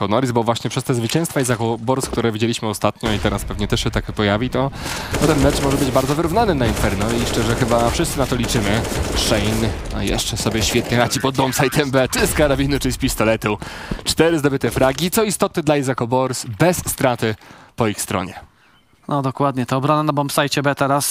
Norris, bo właśnie przez te zwycięstwa i Bors, które widzieliśmy ostatnio i teraz pewnie też się tak pojawi, to, ten mecz może być bardzo wyrównany na Inferno i szczerze chyba wszyscy na to liczymy. Shane a jeszcze sobie świetnie radzi pod bombsite MB, czy z karabinu, czy z pistoletu. Cztery zdobyte fragi, co istotne dla Izakobors, bez straty po ich stronie. No dokładnie, ta obrona na bombsite B teraz